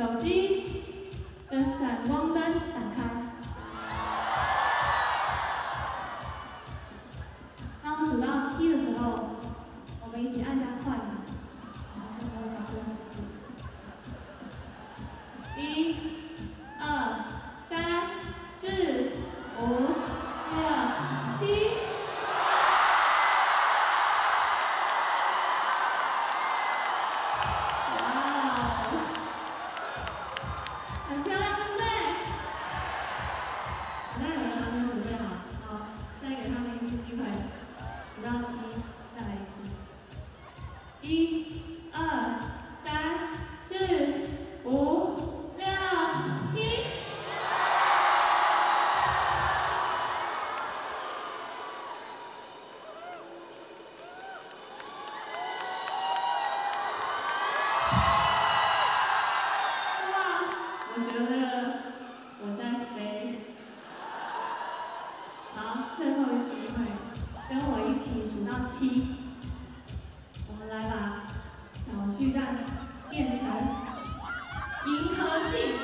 手机的闪光灯打开。当我数到七的时候我们一起按一起数到七。我们来把小巨蛋变成银河系。